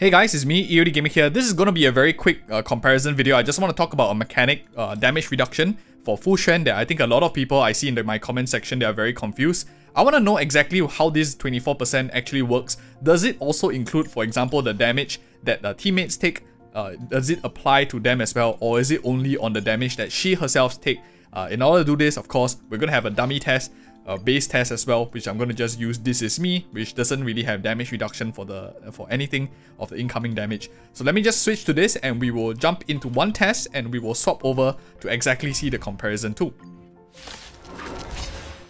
Hey guys, it's me, EODGamer here. This is going to be a very quick uh, comparison video. I just want to talk about a mechanic, uh, damage reduction for Fu Xuan that I think a lot of people I see in the, my comment section, they are very confused. I want to know exactly how this 24% actually works. Does it also include, for example, the damage that the teammates take? Uh, does it apply to them as well? Or is it only on the damage that she herself take? Uh, in order to do this, of course, we're going to have a dummy test uh, base test as well, which I'm going to just use This Is Me, which doesn't really have damage reduction for the for anything of the incoming damage. So let me just switch to this and we will jump into one test and we will swap over to exactly see the comparison too.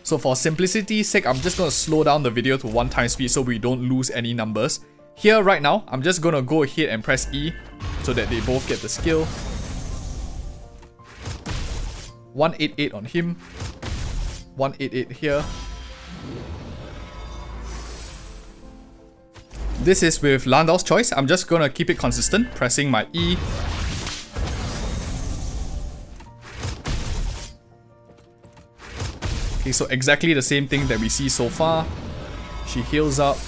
So for simplicity's sake, I'm just going to slow down the video to one time speed so we don't lose any numbers. Here right now, I'm just going to go ahead and press E so that they both get the skill. 188 on him, 188 here. This is with Landau's choice. I'm just gonna keep it consistent, pressing my E. Okay, so exactly the same thing that we see so far. She heals up.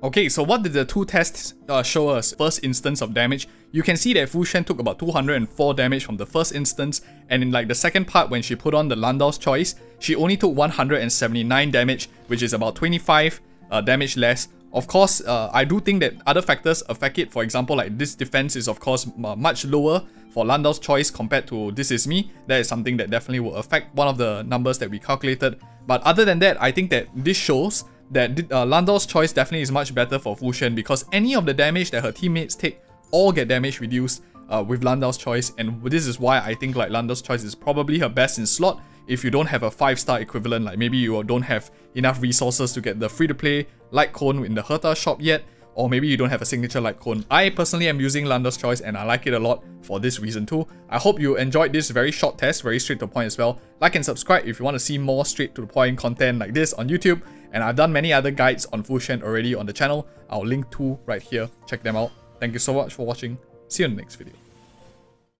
Okay, so what did the two tests uh, show us? First instance of damage, you can see that Fu Xuan took about 204 damage from the first instance, and in like the second part when she put on the Landau's choice, she only took 179 damage, which is about 25 uh, damage less. Of course, uh, I do think that other factors affect it. For example, like this defense is of course much lower for Landau's choice compared to This Is Me. That is something that definitely will affect one of the numbers that we calculated. But other than that, I think that this shows that uh, Landau's choice definitely is much better for Fu Xuan because any of the damage that her teammates take all get damage reduced uh, with Landau's choice and this is why I think like Landau's choice is probably her best in slot if you don't have a 5 star equivalent like maybe you don't have enough resources to get the free to play light cone in the Herta shop yet or maybe you don't have a signature light cone. I personally am using Landau's Choice and I like it a lot for this reason too. I hope you enjoyed this very short test, very straight to the point as well. Like and subscribe if you want to see more straight to the point content like this on YouTube. And I've done many other guides on Fu Xuan already on the channel. I'll link two right here. Check them out. Thank you so much for watching. See you in the next video.